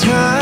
time.